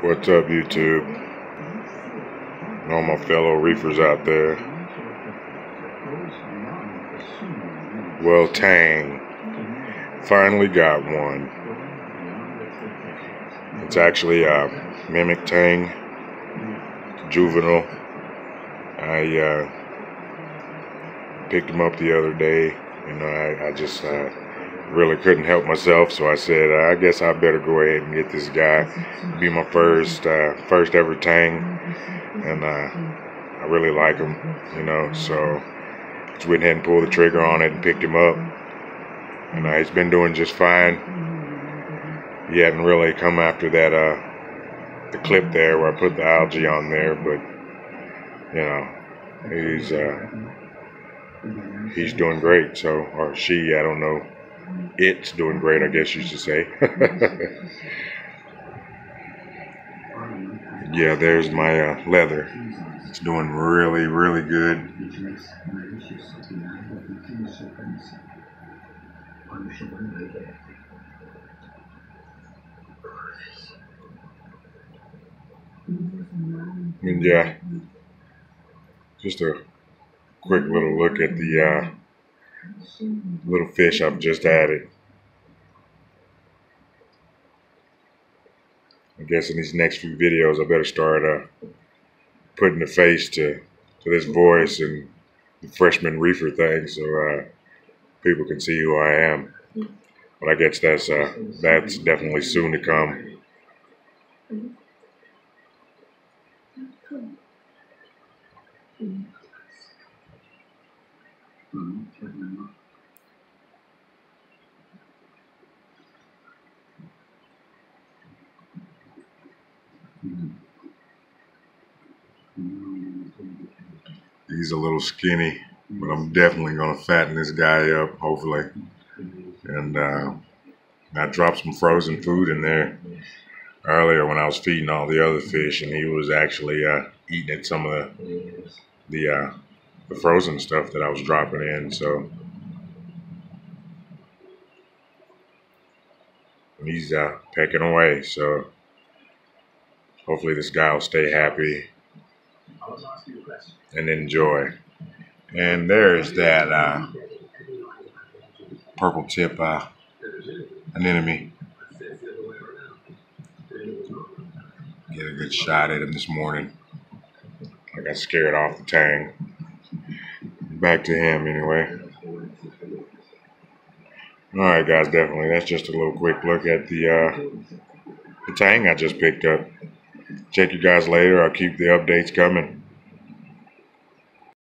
What's up, YouTube? All my fellow reefers out there. Well, Tang finally got one. It's actually a mimic Tang, juvenile. I uh, picked him up the other day. You know, I, I just uh, really couldn't help myself, so I said, uh, I guess I better go ahead and get this guy. Be my first, uh, first ever Tang, and uh, I really like him. You know, so just went ahead and pulled the trigger on it and picked him up, and uh, he's been doing just fine. He hadn't really come after that uh, the clip there where I put the algae on there, but you know, he's uh, he's doing great. So, or she, I don't know. It's doing great, I guess you should say. yeah, there's my uh, leather. It's doing really, really good. And yeah, just a quick little look at the uh, little fish I've just added. I guess in these next few videos, I better start uh, putting the face to, to this voice and the freshman reefer thing so uh, people can see who I am. But I guess that's uh, that's definitely soon to come. He's a little skinny, but I'm definitely gonna fatten this guy up, hopefully. And uh, I dropped some frozen food in there earlier when I was feeding all the other fish, and he was actually uh, eating at some of the the, uh, the frozen stuff that I was dropping in. So he's uh, pecking away. So hopefully this guy will stay happy and enjoy. And there's that uh, purple tip uh, anemone. Get a good shot at him this morning. I got scared off the tang. Back to him anyway. All right, guys, definitely. That's just a little quick look at the uh, the tang I just picked up. Check you guys later. I'll keep the updates coming.